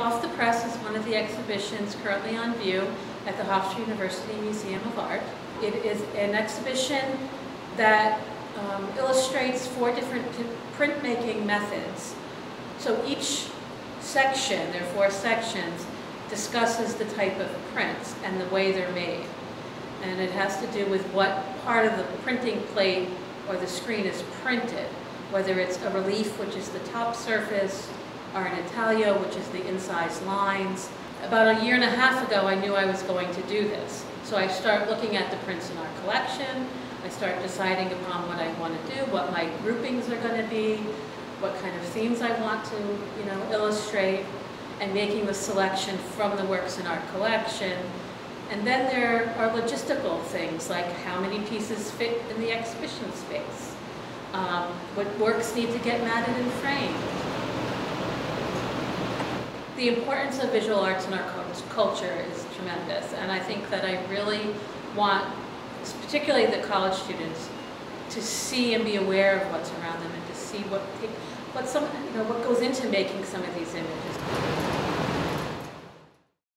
Off the Press is one of the exhibitions currently on view at the Hofstra University Museum of Art. It is an exhibition that um, illustrates four different printmaking methods. So each section, there are four sections, discusses the type of prints and the way they're made. And it has to do with what part of the printing plate or the screen is printed, whether it's a relief, which is the top surface, or in Italia, which is the incised lines. About a year and a half ago, I knew I was going to do this. So I start looking at the prints in our collection. I start deciding upon what I want to do, what my groupings are going to be, what kind of themes I want to, you know, illustrate, and making the selection from the works in our collection. And then there are logistical things like how many pieces fit in the exhibition space, um, what works need to get matted and framed, the importance of visual arts in our culture is tremendous, and I think that I really want, particularly the college students, to see and be aware of what's around them and to see what what some you know what goes into making some of these images.